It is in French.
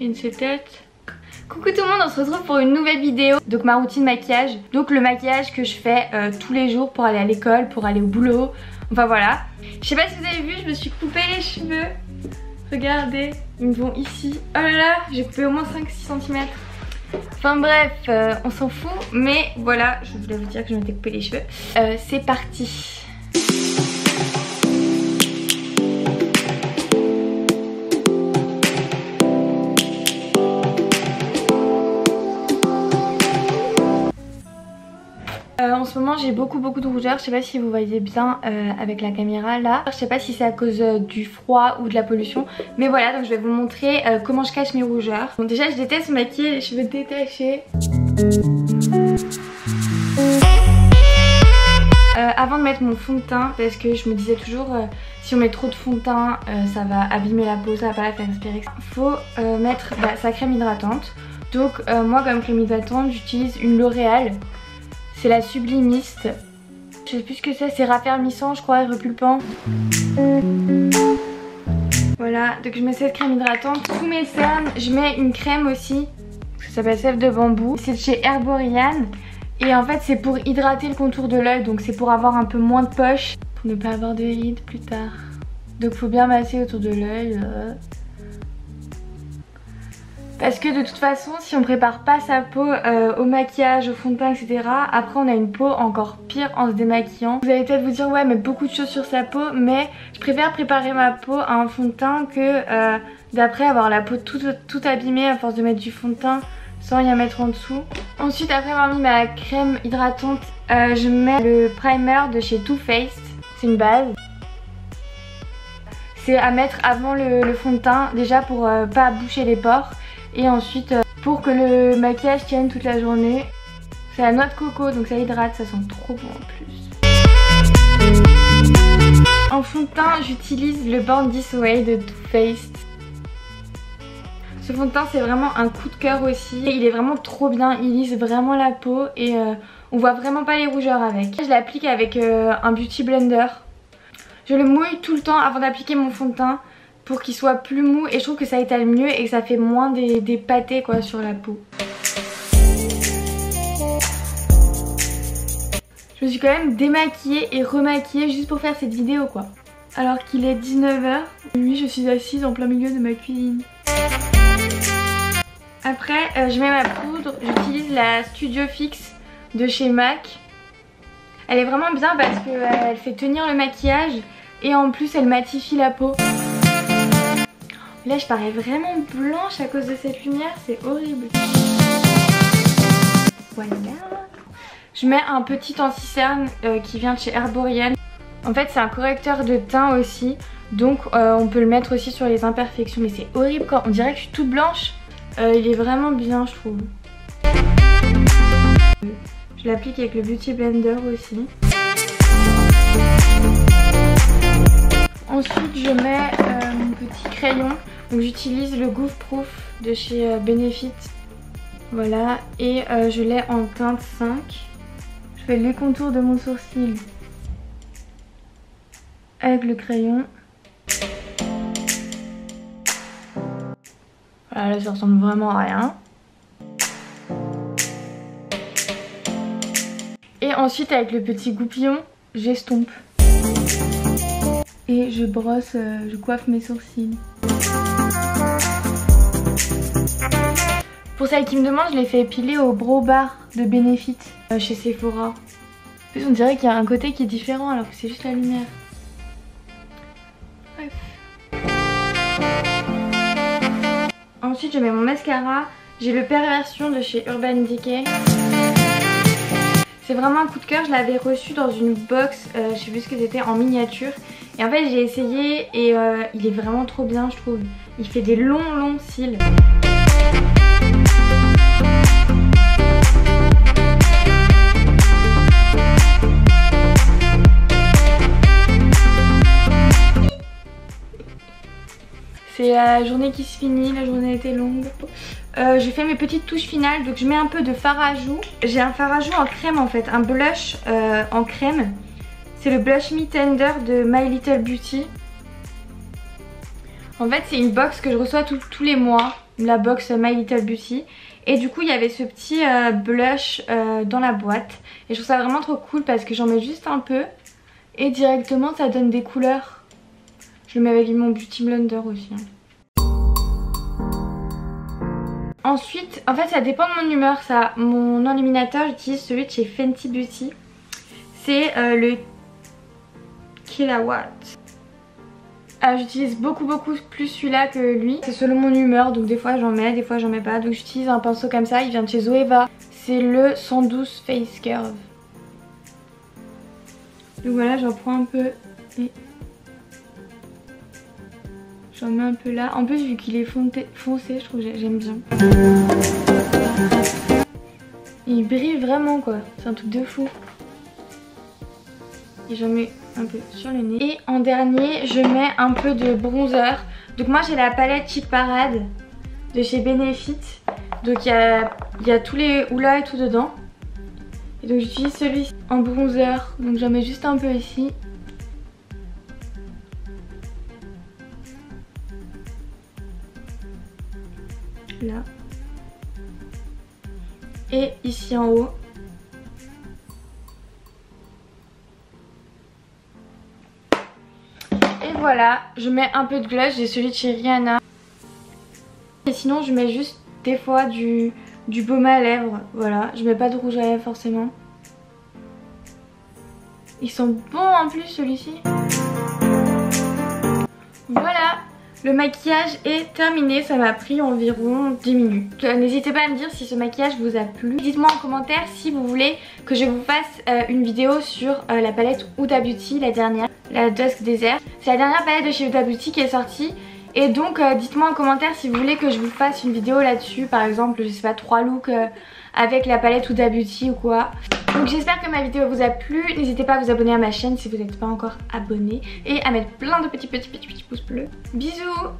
une tête. Coucou tout le monde, on se retrouve pour une nouvelle vidéo. Donc ma routine maquillage, donc le maquillage que je fais euh, tous les jours pour aller à l'école, pour aller au boulot. Enfin voilà. Je sais pas si vous avez vu, je me suis coupé les cheveux. Regardez, ils me vont ici. Oh là là, j'ai coupé au moins 5-6 cm. Enfin bref, euh, on s'en fout. Mais voilà, je voulais vous dire que je m'étais coupé les cheveux. Euh, C'est parti. J'ai beaucoup beaucoup de rougeur, je sais pas si vous voyez bien euh, avec la caméra là. Je sais pas si c'est à cause euh, du froid ou de la pollution. Mais voilà donc je vais vous montrer comment je cache mes rougeurs. Donc déjà je déteste maquiller les cheveux détachés. avant de mettre mon fond de teint parce que je me disais toujours si on met trop de fond de teint ça va abîmer la peau, ça va pas la faire respirer. Faut mettre bah, sa crème hydratante. Donc moi comme crème hydratante j'utilise une L'Oréal c'est la sublimiste. Je sais plus ce que c'est, c'est raffermissant je crois et repulpant. Voilà, donc je mets cette crème hydratante. Sous mes cernes, je mets une crème aussi. Ça s'appelle Sève de bambou. C'est chez Herborian. Et en fait c'est pour hydrater le contour de l'œil, donc c'est pour avoir un peu moins de poche. Pour ne pas avoir de rides plus tard. Donc faut bien masser autour de l'œil. Parce que de toute façon, si on prépare pas sa peau euh, au maquillage, au fond de teint, etc. Après on a une peau encore pire en se démaquillant. Vous allez peut-être vous dire ouais mais beaucoup de choses sur sa peau. Mais je préfère préparer ma peau à un fond de teint que euh, d'après avoir la peau toute, tout abîmée à force de mettre du fond de teint sans rien mettre en dessous. Ensuite après avoir mis ma crème hydratante, euh, je mets le primer de chez Too Faced. C'est une base. C'est à mettre avant le, fond de teint déjà pour pas boucher les pores. Et ensuite, euh, pour que le maquillage tienne toute la journée, c'est la noix de coco, donc ça hydrate, ça sent trop bon en plus. En fond de teint, j'utilise le Born This Way de Too Faced. Ce fond de teint, c'est vraiment un coup de cœur aussi. Il est vraiment trop bien, il lisse vraiment la peau et euh, on voit vraiment pas les rougeurs avec. Je l'applique avec euh, un Beauty Blender. Je le mouille tout le temps avant d'appliquer mon fond de teint pour qu'il soit plus mou et je trouve que ça étale mieux et que ça fait moins des, pâtés quoi sur la peau. Je me suis quand même démaquillée et remaquillée juste pour faire cette vidéo quoi. Alors qu'il est 19h, oui je suis assise en plein milieu de ma cuisine. Après euh, je mets ma poudre, j'utilise la Studio Fix de chez MAC. Elle est vraiment bien parce qu'elle euh, fait tenir le maquillage et en plus elle matifie la peau. Là je parais vraiment blanche à cause de cette lumière, c'est horrible. Voilà. Je mets un petit anti-cerne euh, qui vient de chez Herborian. En fait c'est un correcteur de teint aussi. Donc euh, on peut le mettre aussi sur les imperfections. Mais c'est horrible quand on dirait que je suis toute blanche. Euh, il est vraiment bien je trouve. Je l'applique avec le Beauty Blender aussi. Ensuite je mets mon petit crayon donc j'utilise le Goof Proof de chez euh, Benefit. Voilà, et euh, je l'ai en teinte 5. Je fais les contours de mon sourcil avec le crayon. Voilà, là ça ressemble vraiment à rien. Et ensuite avec le petit goupillon, j'estompe. Et je brosse, euh, je coiffe mes sourcils. Pour celles qui me demandent, je l'ai fait épiler au Bro Bar de Benefit euh, chez Sephora. En plus, on dirait qu'il y a un côté qui est différent alors que c'est juste la lumière. Ensuite, je mets mon mascara. J'ai le Perversion de chez Urban Decay. C'est vraiment un coup de cœur, je l'avais reçu dans une box, euh, je sais plus ce que c'était, en miniature. Et en fait j'ai essayé et euh, il est vraiment trop bien je trouve. Il fait des longs longs cils. C'est la journée qui se finit, la journée été longue. Euh, j'ai fait mes petites touches finales, donc je mets un peu de fard à joues. J'ai un fard à joues en crème en fait, un blush euh, en crème. C'est le Blush Me Tender de My Little Beauty. En fait c'est une box que je reçois tous les mois, la box My Little Beauty. Et du coup il y avait ce petit euh, blush dans la boîte. Et je trouve ça vraiment trop cool parce que j'en mets juste un peu. Et directement ça donne des couleurs. Je le mets avec mon Beauty Blender aussi. Hein. Ensuite, en fait ça dépend de mon humeur ça. Mon illuminateur j'utilise celui de chez Fenty Beauty. C'est euh, le Kilowatt. Euh, j'utilise beaucoup beaucoup plus celui-là que lui. C'est selon mon humeur donc des fois j'en mets, des fois j'en mets pas. Donc j'utilise un pinceau comme ça, il vient de chez Zoeva. C'est le 112 Face Curve. Donc voilà j'en prends un peu J'en mets un peu là. En plus, vu qu'il est foncé, je trouve que j'aime bien. Il brille vraiment quoi. C'est un truc de fou. Et j'en mets un peu sur le nez. Et en dernier, je mets un peu de bronzer. Donc moi, j'ai la palette Cheap Parade de chez Benefit. Donc il y a, tous les houlas et tout dedans. Et donc j'utilise celui en bronzer. Donc j'en mets juste un peu ici. Et ici en haut. Et voilà je mets un peu de gloss j'ai celui de chez Rihanna. Et sinon je mets juste des fois du, du baume à lèvres voilà. Je mets pas de rouge à lèvres forcément. Ils sont bons en plus celui-ci. Voilà le maquillage est terminé, ça m'a pris environ 10 minutes. Euh, n'hésitez pas à me dire si ce maquillage vous a plu. Dites-moi en commentaire si vous voulez que je vous fasse euh, une vidéo sur euh, la palette Huda Beauty, la dernière, la Dusk Desert. C'est la dernière palette de chez Huda Beauty qui est sortie. Et donc dites-moi en commentaire si vous voulez que je vous fasse une vidéo là-dessus, par exemple, je sais pas, 3 looks avec la palette Huda Beauty ou quoi. Donc j'espère que ma vidéo vous a plu. N'hésitez pas à vous abonner à ma chaîne si vous n'êtes pas encore abonné. Et à mettre plein de petits petits petits petits pouces bleus. Bisous